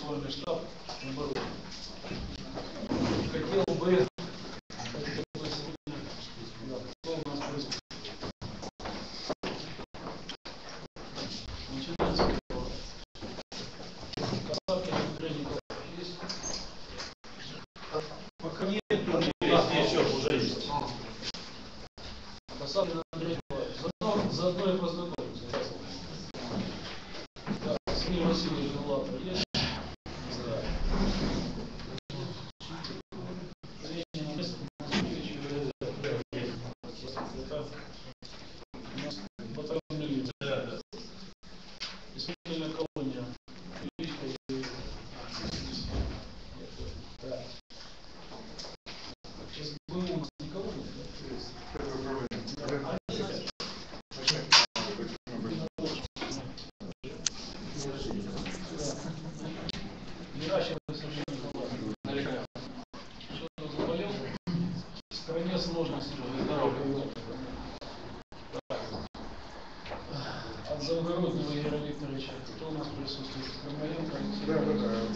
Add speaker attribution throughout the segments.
Speaker 1: мы с вами штаб, наоборот. Хотел бы, хотел бы сегодня, да, что у нас происходит. Начинается разговор. Касатки, Андрейников есть? Пока нет,
Speaker 2: Есть, есть, уже есть.
Speaker 1: Касаткин Андрей Николаевич. Заодно, заодно и познакомимся. Да, Сергей Васильевич Галата есть? Да. Женщина место, Москвич, секретарь. У нас батальон милиции.
Speaker 2: Да, да.
Speaker 1: Исполнительная колония. Величко и... Да. Сейчас СБУ у нас никого нет, да? А есть? Геращенко Сергей Николаевич. Что-то заболел? В стране сложности. Здорово. От Завгороднего Игоря Викторовича. Кто у нас присутствует? Крамаренко Алексей?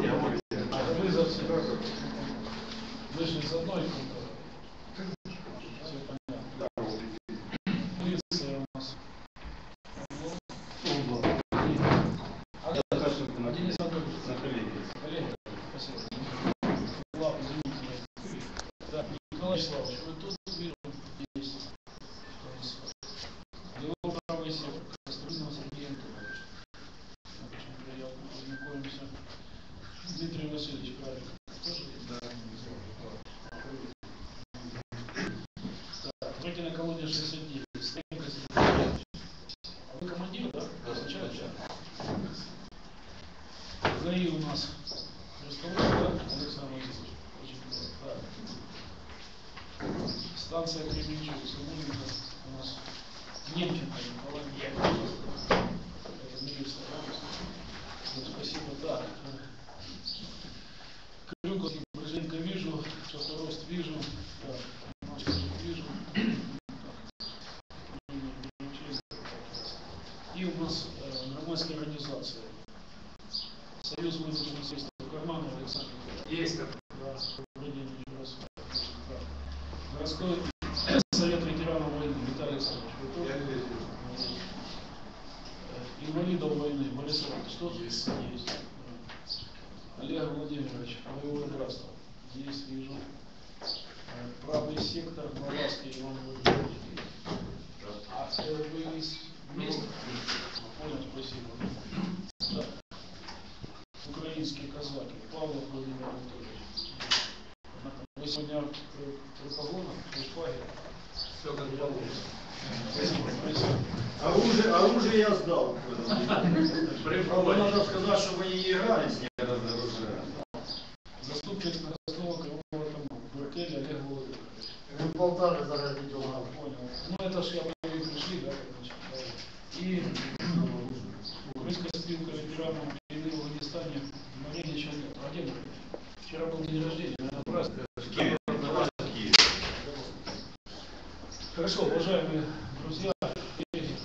Speaker 2: Не, мы-
Speaker 1: А, вы за все? Вышли из одной конторы? Все понятно. Полиция у нас. А Денис Анатольевич?
Speaker 2: На коллеге.
Speaker 1: Коллеги, спасибо. Ладно, извините. Так, Николай Вячеславович, вы тут вижу, есть. То есть, Его правый сектор, Костринного Сергея Анатольевича. Очень приятно, познакомимся. Дмитрий Васильевич, правильно? Тоже есть? Да. Так, Трекина колония 69. Стенька Сергей Анатольевич. А вы командир, да? Сначала? ГАИ у нас Ростовой, да, Александр Владимирович? Очень здорово. Так. Станция Кременчуг, Самуленко у нас Немченко Николай Николаевич. Это милиция, да? Вот, Спасибо, так. Крюковский, Брыженко вижу, Чахорост вижу, так, Машкин вижу. Так. И у нас э, громадские организации. Союз вынужденных средств кармана Александр Николаевич.
Speaker 2: Есть.
Speaker 1: Да, добрый день еще раз. Да. Городской совет ветеранов войны Виталий Александрович. вы тут?
Speaker 2: Я здесь.
Speaker 1: Э, Инвалидов войны Борис Иванович. Что есть? Есть. Олег Владимирович, боевое братство. Есть, вижу. Э, Правый сектор, Малавский Иван Владимирович. А э, вы из вместе? Понял, спасибо. Да. Украинские казаки. Павлов Владимир Анатольевич. Вы сегодня при, при погонах, при шпаге?
Speaker 2: Все как положено.
Speaker 1: Спасибо, спасибо.
Speaker 3: Оружие, оружие я сдал. Правда, надо сказать, что вы не играли с ним.
Speaker 1: Заступник Ростова Кривого Тому. Буркель Олег Владимирович.
Speaker 4: Вы Полтавы зараз видел.
Speaker 1: А, понял. Ну это ж я вы пришли, да, как значит, правильно. И украинская спилка ветеранов войны в Афганистане Мария Челнет. А где Мария? Вчера был день рождения, наверное, праздник.
Speaker 2: Киев. Киев.
Speaker 1: Хорошо, уважаемые друзья, коллеги,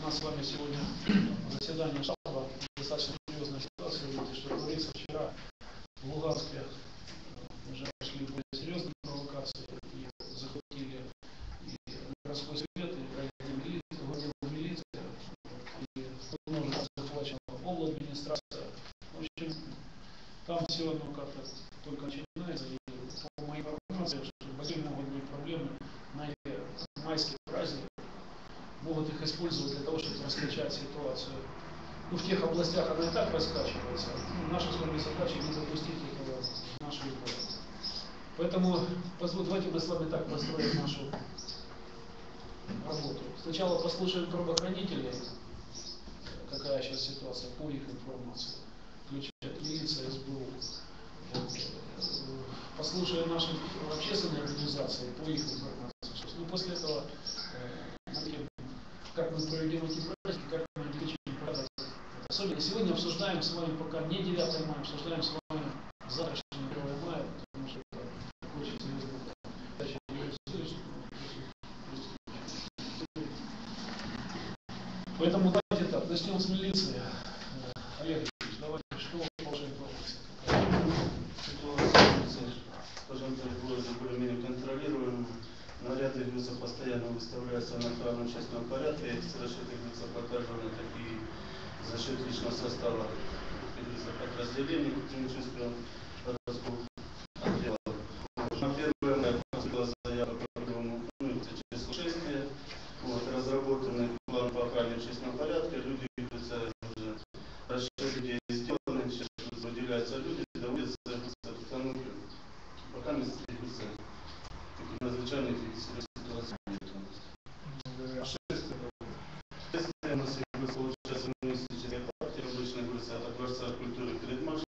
Speaker 1: у нас с вами сегодня заседание штаба, достаточно серьезная ситуация, видите, что творится вчера в Луганске, э, уже пошли более серьезные провокации и захватили и городской совет, и районная милиция, отдел милиции, и множество захвачено обл. администрация. В общем, там все как-то только начинается, и по моей информации, что большие могут проблемы на эти майские могут их использовать для того, чтобы раскачать ситуацию. Ну, в тех областях она и так раскачивается. Ну, наша с вами допустить этого в нашей городе. Поэтому позволь- давайте мы с вами так построим нашу работу. Сначала послушаем правоохранителей, какая сейчас ситуация по их информации, включая милиция, СБУ. Послушаем наши общественные организации по их информации. Ну, после этого э, как мы проведем эти праздники, как мы обеспечим порядок. Особенно сегодня обсуждаем с вами пока не 9 мая, обсуждаем с вами
Speaker 5: контролируемых более-менее контролируемых. Наряды груза постоянно выставляются на охранном частном порядке. Эти расчеты груза подготовлены такие за счет личного состава груза подразделений Кузнечинского esas culturas,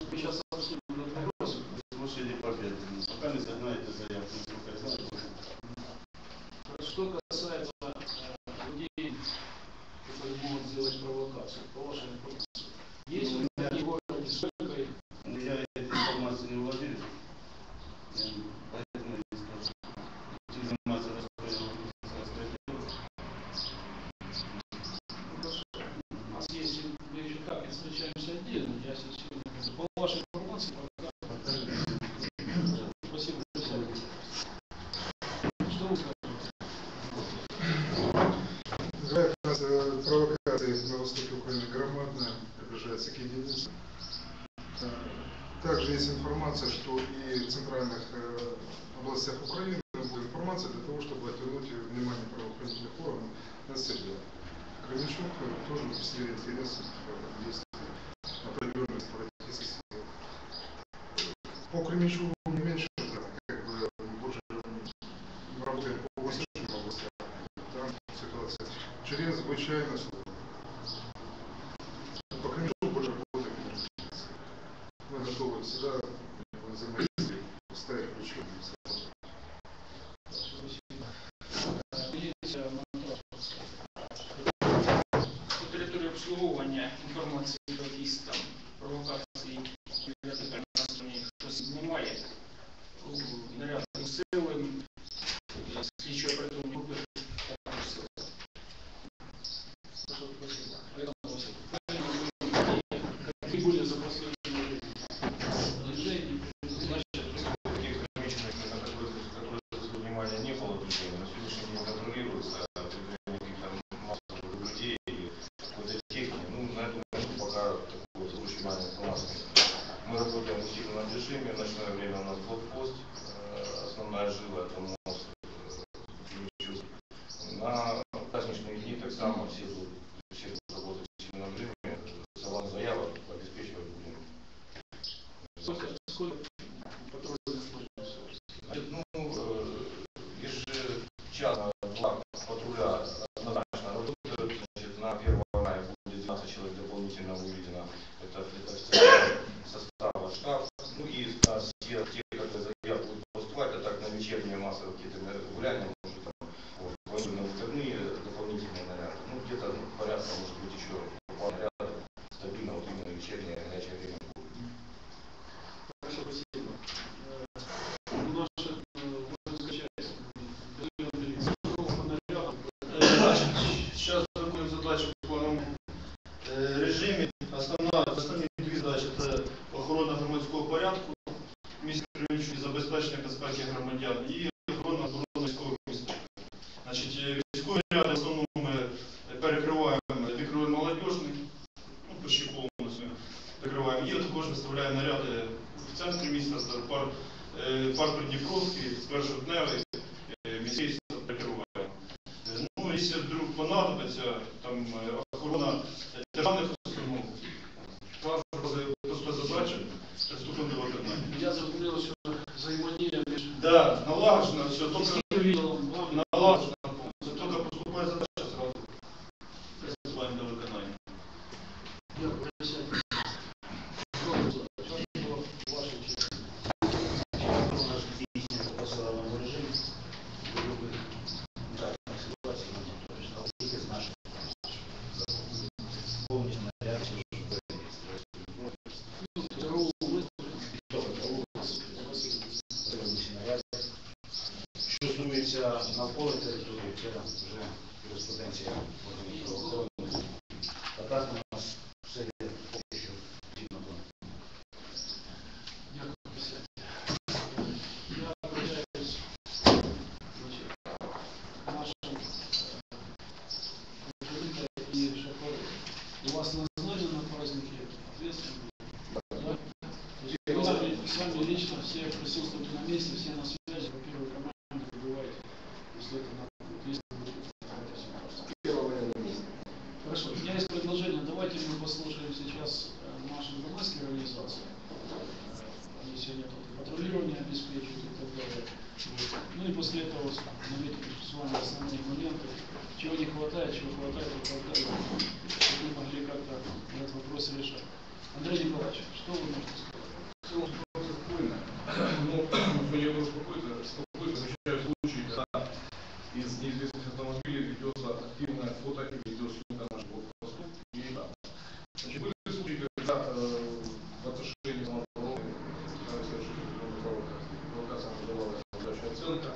Speaker 1: мы еще как-то встречаемся отдельно, я сейчас
Speaker 6: не
Speaker 7: забыл. pouco me julgou.
Speaker 1: поэтому не будет Поэтому, какие были за
Speaker 2: последние місяця прикриває. Ну,
Speaker 3: якщо вдруг понадобиться там е, охорона державних установ, вас просто задача приступити до виконання.
Speaker 1: Я зрозумів, що взаємодія між...
Speaker 3: Так, да, налагоджено все.
Speaker 8: Тобто... вчора вже юриспруденція органів правоохоронних. А так у нас все є поки що згідно плану.
Speaker 1: Дякую, Дякую. Я вважаюсь нашим президентом и шефові. У вас назначено на
Speaker 9: праздники ответственность. Да? С вами лично все присутствуют на месте, все нас из неизвестных автомобилей ведется активная фото и видеосъемка наших блокпостов. И да. Значит, были случаи, когда э, в отношении самообороны э, совершили определенные провокации. Провокациям выдавалась надлежащая оценка.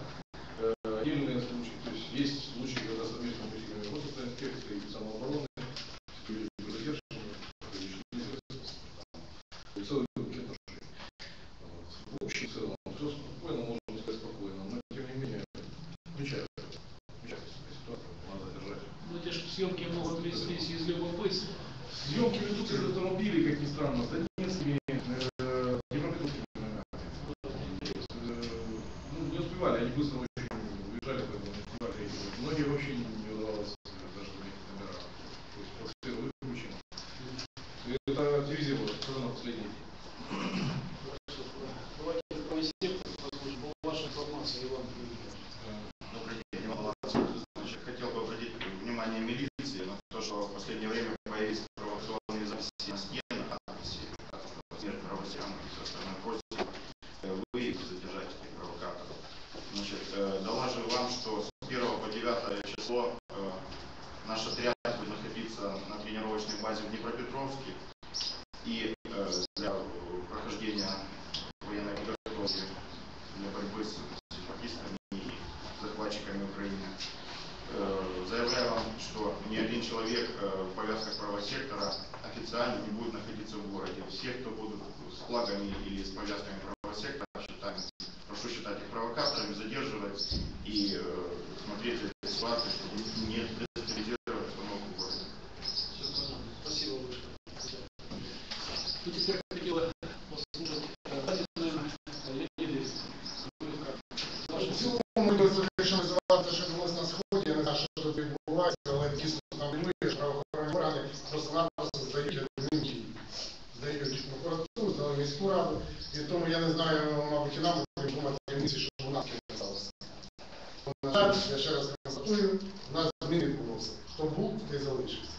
Speaker 9: Э, отдельные случаи, то есть есть случаи, когда совместными усилиями розвитка инспекции и самообороны были задержаны, привлечены неизвестность. И целый букет отношений. Вот. В общем и целом все спокойно, можно не сказать спокойно, но тем не менее отмечаю, отмечаю ситуацию, надо держать.
Speaker 1: Ну эти ж могут вестись из любопытства.
Speaker 9: Съемки ведутся из автомобилей, как ни странно, с донецкими, э, европейскими номерами. Э, ну, не успевали, они быстро очень уезжали, поэтому не успевали реагировать. Многие вообще не, не удавалось даже заметить номера. То есть после выключено. И это дивизия была, особенно последний день.
Speaker 1: Давайте правый сектор послушаем. Ваша информация, Иван Юрьевич.
Speaker 10: Добрый день, Иван Володимирович. Значит, Хотел бы обратить внимание милиции на то, что в последнее время появились провокационные записи на стенах, надписи, как смерть правосян и все остальное. Просим э, выявить и задержать этих провокаторов. Значит, э, доложу вам, что с 1 по 9 число э, наш отряд будет находиться на тренировочной базе в Днепропетровске. И э, для э, прохождения военной подготовки для борьбы с сепаратистами и захватчиками Украины. Э, Заявляю вам, что ни один человек э, в повязках правого сектора официально не будет находиться в городе. Все, кто будут с флагами или с повязками правого сектора, считаем, прошу считать их задерживать и э, смотреть за этой ситуацией, чтобы не дестабилизировать обстановку в городе.
Speaker 1: Все понятно. Спасибо большое. Ну, теперь хотела послушать, э, давайте, наверное, Леонид, вы
Speaker 4: Той залишився.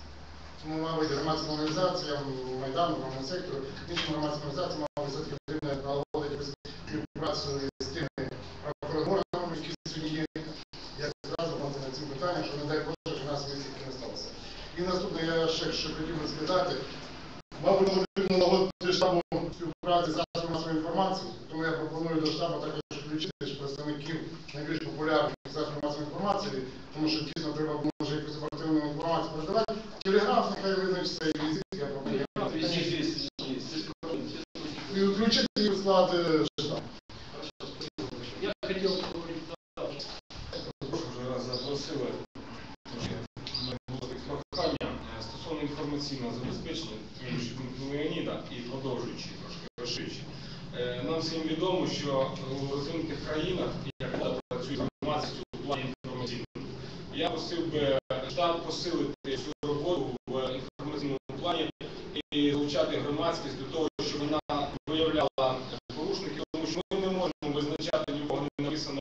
Speaker 4: Тому, мабуть, громадським організаціям, Майдану, правому сектору, іншим громадським організаціям, мабуть, все-таки потрібно налагодити співпрацю з тими правоохоронами, які сьогодні є, Я зразу мати на цим питанням, що не дай Боже, що в нас в не сталося. І наступне, я ще що хотів би сказати, мабуть, І включити її в склад е, штабу.
Speaker 1: Я хотел поговорить,
Speaker 11: вже раз запросили прохання е, стосовно інформаційного забезпечення, Леоніда і продовжуючи трошки розширюючи. Е, Нам всім відомо, що у розвинутих країнах як працює з інформацією у плані інформаційному. Я просив би штаб посилити цю роботу в інформаційному плані і залучати громадськість до написано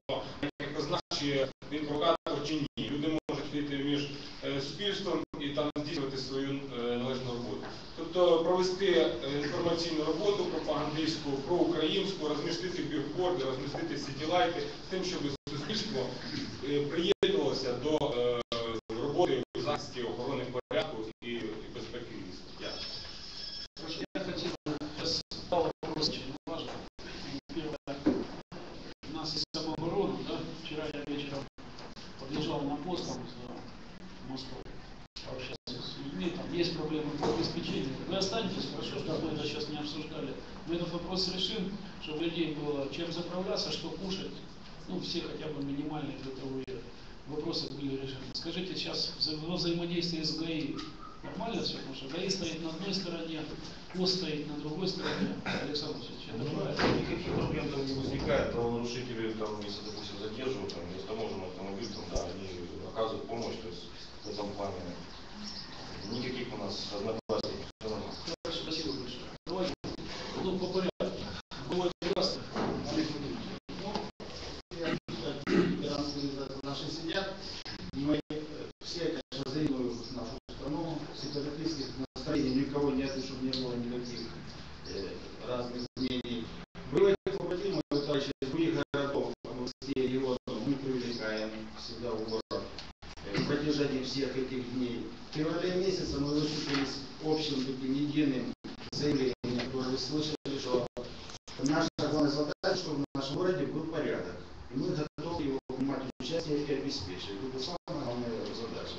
Speaker 11: як ознак, чи він провокатор чи ні. Люди можуть йти між е, суспільством і там здійснювати свою е, належну роботу. Тобто провести е, інформаційну роботу пропагандистську, проукраїнську, розмістити бігборди, розмістити сітілайти, тим, щоб суспільство е,
Speaker 1: есть проблемы по обеспечению. Вы останетесь, хорошо, что мы это сейчас не обсуждали. Мы этот вопрос решим, чтобы людей было чем заправляться, что кушать. Ну, все хотя бы минимальные бытовые вопросы были решены. Скажите, сейчас вза- во взаимодействии с ГАИ нормально все? Потому что ГАИ стоит на одной стороне, ПОСТ стоит на другой стороне. Александр Васильевич, это правильно?
Speaker 2: Никаких проблем там не возникает. Правонарушители, там, если, допустим, задерживают, там, нестаможенный автомобиль, там, да, они оказывают помощь, то есть в этом плане никаких у нас.
Speaker 1: Хорошо, спасибо большое. Давайте, ну, по порядку. Было прекрасно. Олег Владимирович.
Speaker 4: Я
Speaker 8: наши сидят, мы э, все, конечно, завидуем нашу страну, сепаратистских настроений никого нет, и чтобы не было никаких э, разных мнений. Было побратимы, товарищи из других городов, областей, регионов, мы привлекаем всегда в город э, на протяжении всех этих дней. В феврале месяце мы выступили с общим таким единым заявлением, которое вы слышали, что наша главная задача, чтобы в нашем городе был порядок. И мы готовы его принимать участие и обеспечивать. Это самая главная задача.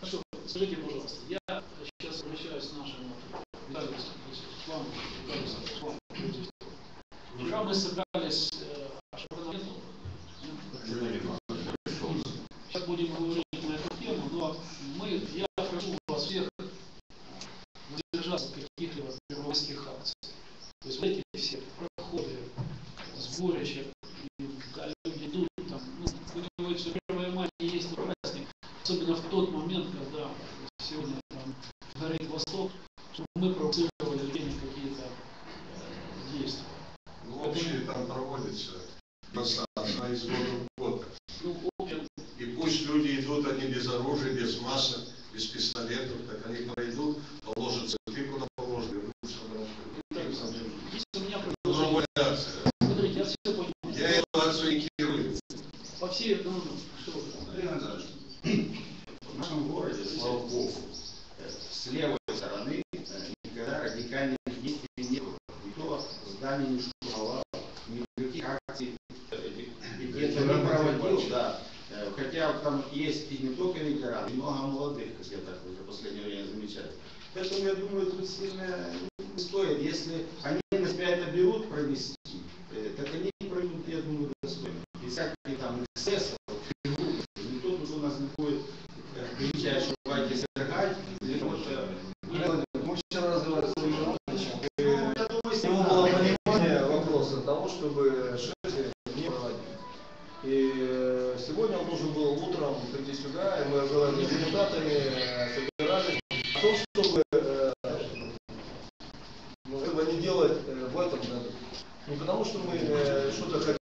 Speaker 1: Хорошо, скажите, пожалуйста, я сейчас обращаюсь к нашему Виталию всего. Вчера мы собрались, э? Сейчас будем говорить на эту тему, но мы, я прошу вас всех воздержаться каких-либо первомайских акций. То есть вот эти все и когда люди идут, там, ну, говорить, что 1 мая есть праздник, особенно в тот момент, когда сегодня там горит Восток, чтобы мы провоцировали людей на какие-то э, действия.
Speaker 12: Ну, общее там проводится достаточно из года в год.
Speaker 1: Ну, общем,
Speaker 12: И пусть люди идут, они без оружия, без масок, без пистолетов, так они
Speaker 1: Всей, ну, ну, что?
Speaker 8: Андрей в нашем городе, слава богу, с левой стороны э, никогда радикальных действий не было. Никто здание не штурмовал, никаких акций э, пикета не проводил, да. Э, Хотя там есть и не только ветераны, и много молодых, как я так уже в последнее время замечаю. Поэтому я думаю, тут сильно не стоит. Если они на себя это берут провести, э, так они пройдут, я думаю, достойно. Без у нас будет э, кричать, что давайте или
Speaker 3: Мы вчера с
Speaker 8: э,
Speaker 3: У него было понимание вопроса того, чтобы шествие не проводить. И э, сегодня он должен был утром прийти сюда, и мы разговаривали с депутатами, собирались о том, чтобы ну, этого не делать в этом году. Не потому, что мы что-то хотим,